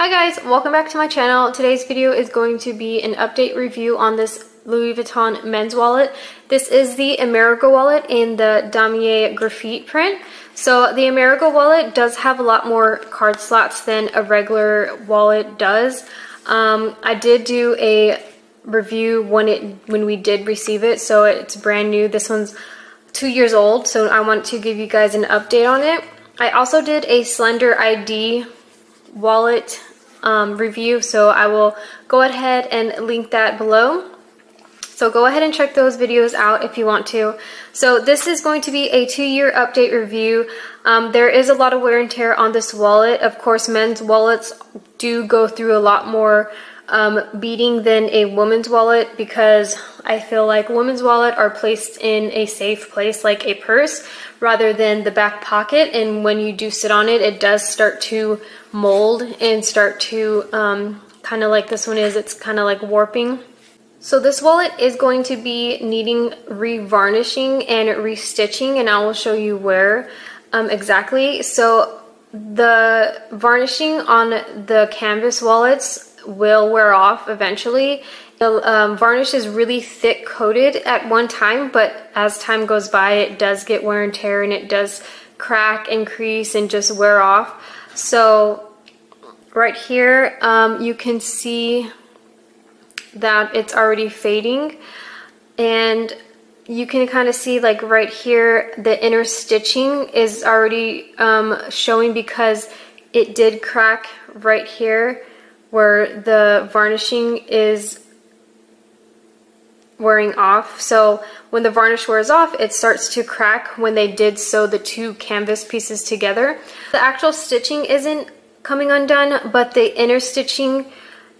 Hi guys, welcome back to my channel. Today's video is going to be an update review on this Louis Vuitton men's wallet. This is the Amerigo wallet in the Damier graphite print. So the Amerigo wallet does have a lot more card slots than a regular wallet does. Um, I did do a review when it when we did receive it, so it's brand new. This one's two years old, so I want to give you guys an update on it. I also did a Slender ID wallet um, review, so I will go ahead and link that below. So go ahead and check those videos out if you want to. So this is going to be a two-year update review. Um, there is a lot of wear and tear on this wallet. Of course, men's wallets do go through a lot more um, beating than a woman's wallet because I feel like women's wallet are placed in a safe place like a purse rather than the back pocket. And when you do sit on it it does start to mold and start to um, kind of like this one is it's kind of like warping. So this wallet is going to be needing revarnishing and restitching and I will show you where um, exactly. So the varnishing on the canvas wallets will wear off eventually. The um, varnish is really thick coated at one time, but as time goes by, it does get wear and tear and it does crack and crease and just wear off. So right here, um, you can see that it's already fading and you can kind of see like right here the inner stitching is already um, showing because it did crack right here where the varnishing is wearing off. So when the varnish wears off, it starts to crack when they did sew the two canvas pieces together. The actual stitching isn't coming undone, but the inner stitching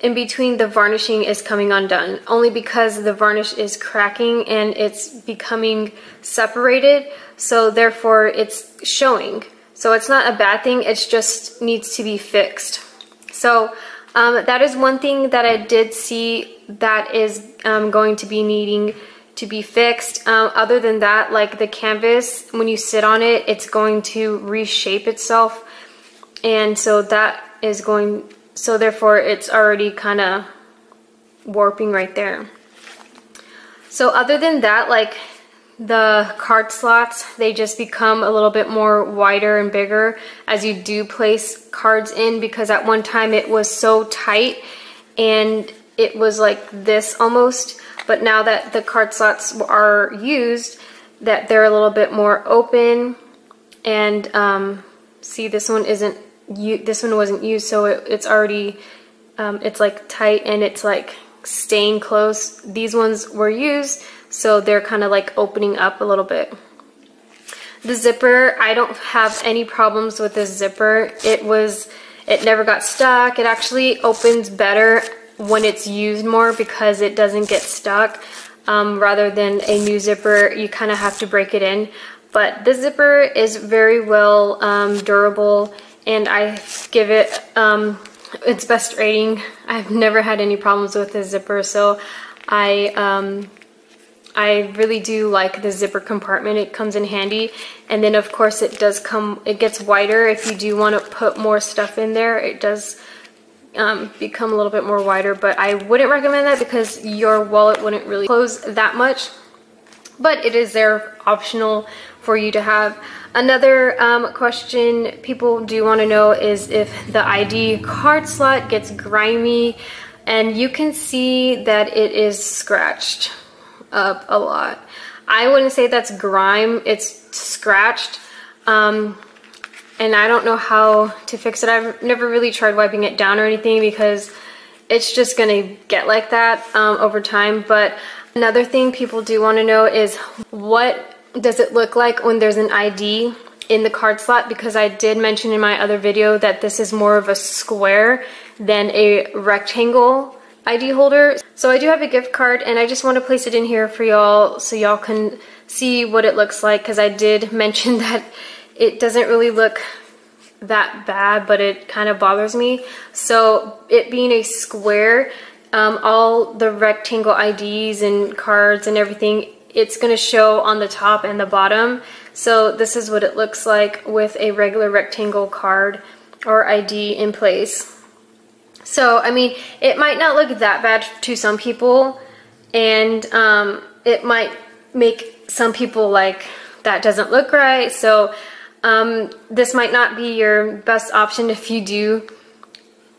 in between the varnishing is coming undone only because the varnish is cracking and it's becoming separated so therefore it's showing so it's not a bad thing it just needs to be fixed so um, that is one thing that I did see that is um, going to be needing to be fixed. Um, other than that, like the canvas, when you sit on it, it's going to reshape itself. And so that is going, so therefore it's already kind of warping right there. So other than that, like the card slots, they just become a little bit more wider and bigger as you do place cards in because at one time it was so tight and it was like this almost. But now that the card slots are used, that they're a little bit more open and um, see this one isn't, you this one wasn't used so it, it's already, um, it's like tight and it's like staying close. These ones were used so they're kind of like opening up a little bit. The zipper, I don't have any problems with this zipper. It was, it never got stuck. It actually opens better when it's used more because it doesn't get stuck. Um, rather than a new zipper, you kind of have to break it in. But this zipper is very well um, durable and I give it um, its best rating. I've never had any problems with this zipper, so I um, I really do like the zipper compartment. It comes in handy. And then of course it does come, it gets wider. If you do want to put more stuff in there, it does um, become a little bit more wider. But I wouldn't recommend that because your wallet wouldn't really close that much. But it is there optional for you to have. Another um, question people do want to know is if the ID card slot gets grimy and you can see that it is scratched up a lot. I wouldn't say that's grime, it's scratched. Um, and I don't know how to fix it. I've never really tried wiping it down or anything because it's just gonna get like that um, over time. But another thing people do wanna know is what does it look like when there's an ID in the card slot because I did mention in my other video that this is more of a square than a rectangle ID holder. So I do have a gift card and I just want to place it in here for y'all so y'all can see what it looks like because I did mention that it doesn't really look that bad but it kind of bothers me. So it being a square, um, all the rectangle IDs and cards and everything, it's going to show on the top and the bottom. So this is what it looks like with a regular rectangle card or ID in place. So, I mean, it might not look that bad to some people, and um, it might make some people like, that doesn't look right. So, um, this might not be your best option if you do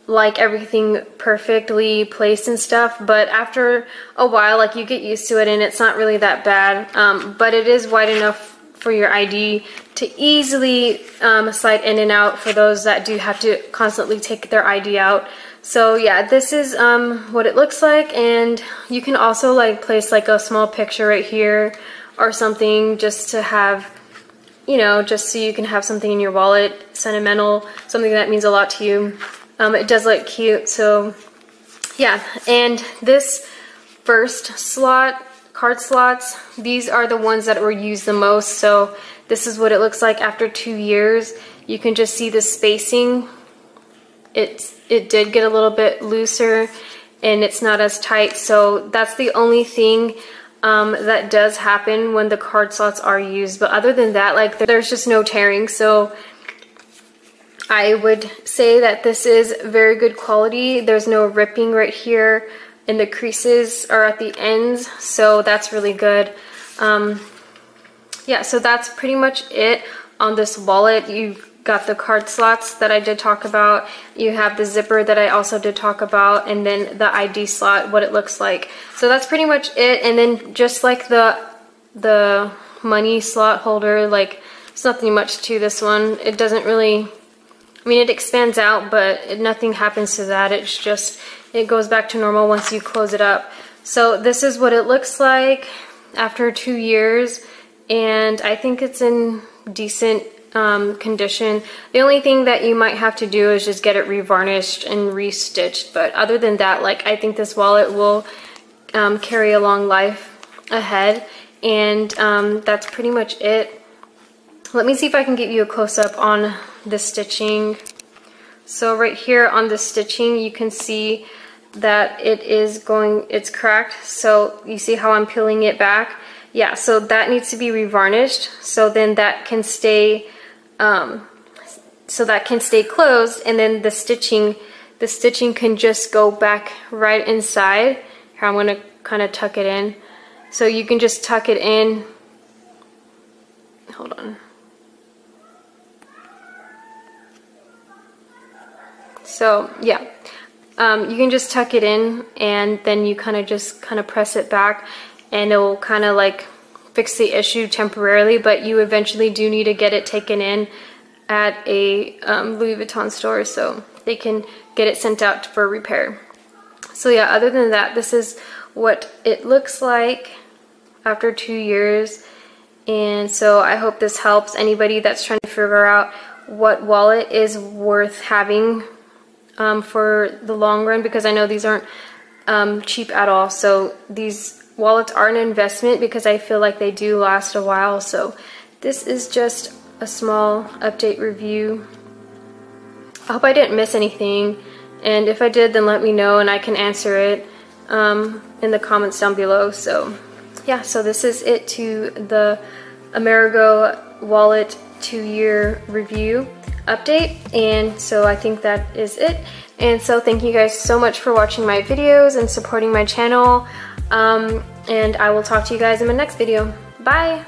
like everything perfectly placed and stuff but after a while like you get used to it and it's not really that bad um, but it is wide enough for your ID to easily um, slide in and out for those that do have to constantly take their ID out. So yeah this is um, what it looks like. And you can also like place like a small picture right here or something just to have you know just so you can have something in your wallet sentimental something that means a lot to you. Um, it does look cute, so yeah. And this first slot, card slots, these are the ones that were used the most. So this is what it looks like after two years. You can just see the spacing. It, it did get a little bit looser and it's not as tight. So that's the only thing um, that does happen when the card slots are used. But other than that, like there's just no tearing. So I would say that this is very good quality. There's no ripping right here and the creases are at the ends, so that's really good. Um, yeah, so that's pretty much it on this wallet. You've got the card slots that I did talk about. You have the zipper that I also did talk about, and then the ID slot, what it looks like. So that's pretty much it. And then just like the the money slot holder, like it's nothing much to this one. It doesn't really I mean, it expands out, but nothing happens to that. It's just, it goes back to normal once you close it up. So this is what it looks like after two years, and I think it's in decent um, condition. The only thing that you might have to do is just get it revarnished and restitched, but other than that, like, I think this wallet will um, carry a long life ahead, and um, that's pretty much it. Let me see if I can get you a close-up on the stitching. So right here on the stitching, you can see that it is going, it's cracked. So you see how I'm peeling it back? Yeah, so that needs to be revarnished. So then that can stay, um, so that can stay closed. And then the stitching, the stitching can just go back right inside. Here, I'm gonna kind of tuck it in. So you can just tuck it in. Hold on. So yeah, um, you can just tuck it in and then you kind of just kind of press it back and it will kind of like fix the issue temporarily, but you eventually do need to get it taken in at a um, Louis Vuitton store so they can get it sent out for repair. So yeah, other than that, this is what it looks like after two years. And so I hope this helps anybody that's trying to figure out what wallet is worth having um, for the long run because I know these aren't um, cheap at all. So these wallets are an investment because I feel like they do last a while. So this is just a small update review. I hope I didn't miss anything. And if I did, then let me know and I can answer it um, in the comments down below. So yeah, so this is it to the Amerigo wallet two-year review update and so I think that is it and so thank you guys so much for watching my videos and supporting my channel um, and I will talk to you guys in my next video. Bye!